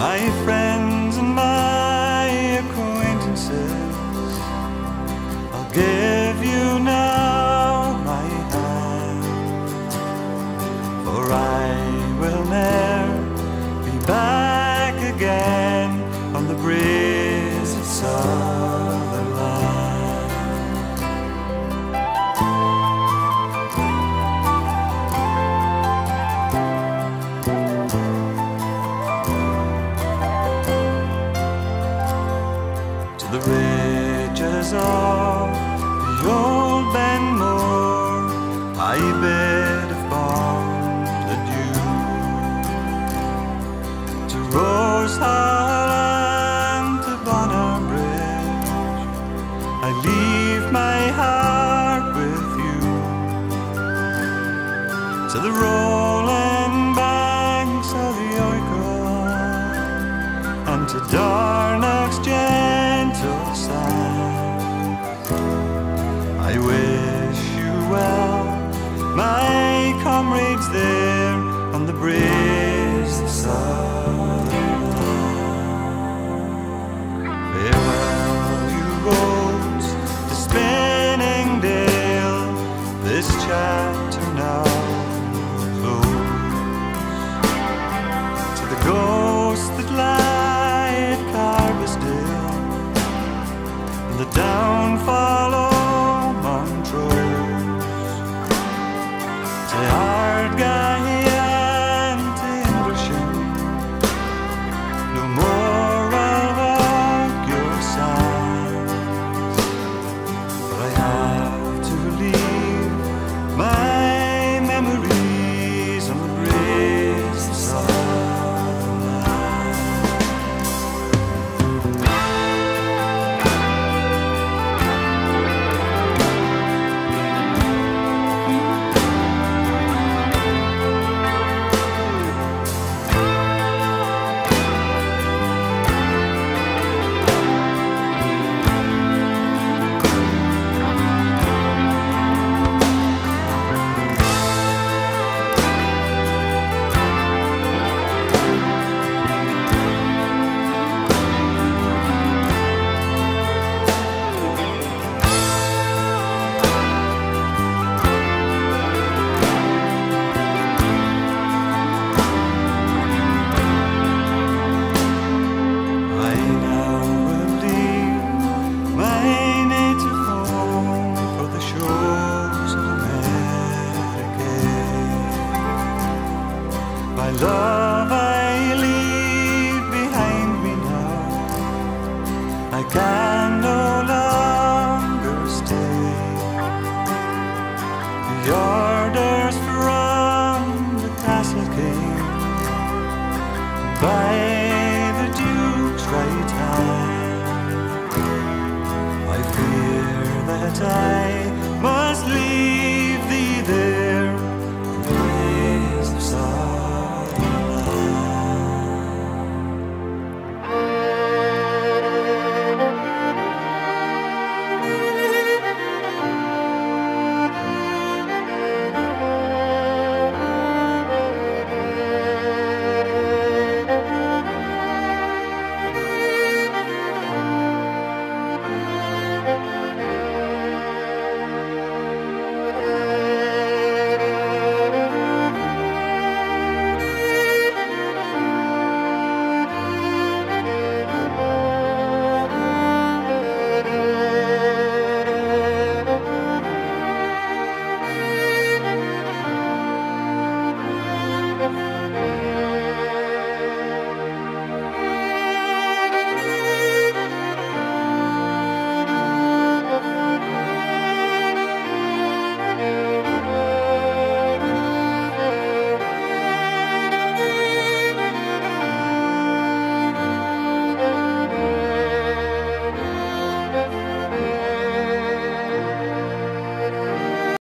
my friends and my acquaintances. I'll give you now my hand, for I will ne'er be back again on the bridge. to the rolling banks of the Oiko and to Darnock's gentle sound. I wish you well, my comrades there on the bridge. My love I leave behind me now. I can no longer stay.